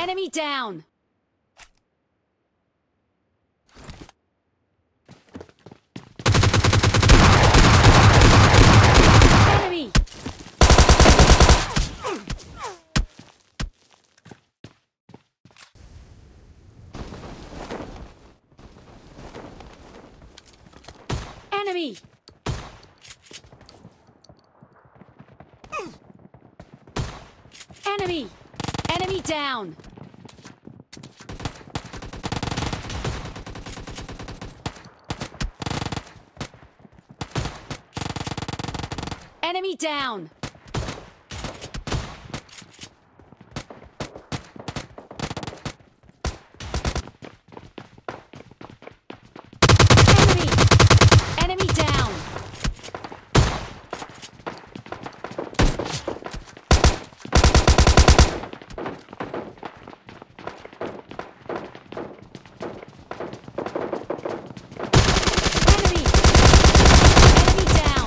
Enemy down! Enemy! Enemy! Enemy! Enemy down! Enemy down! Enemy! Enemy down! Enemy! Enemy down!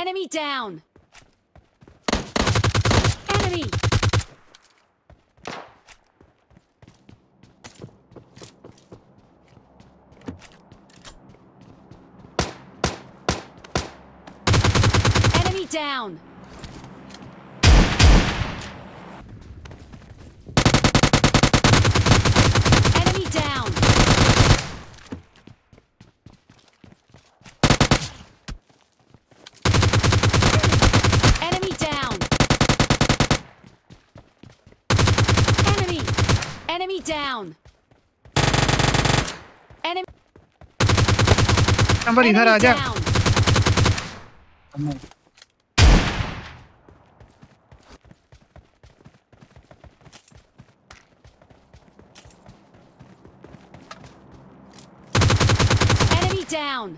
Enemy down! Enemy! Enemy down! Enemy down! Enemy down! Enemy! Enemy down! Enemy, number इधर आ enemy जा down! Enemy down!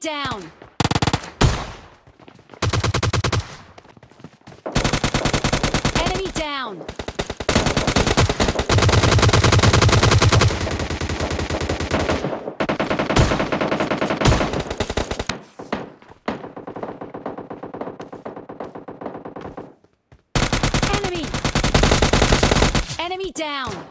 down! Enemy down! Enemy! Enemy down!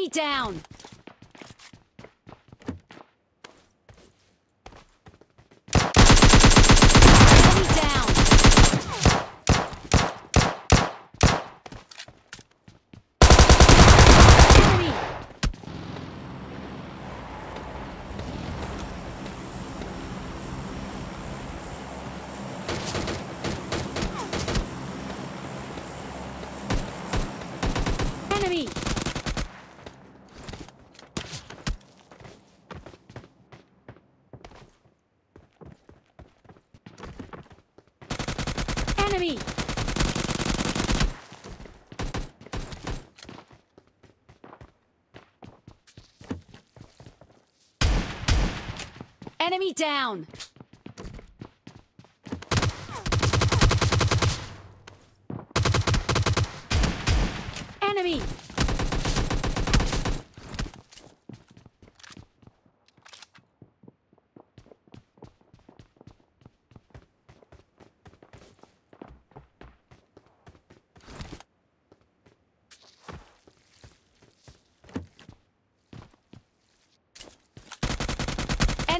down! Enemy down! Enemy! Enemy! Enemy! Enemy down! Enemy!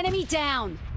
Enemy! Down!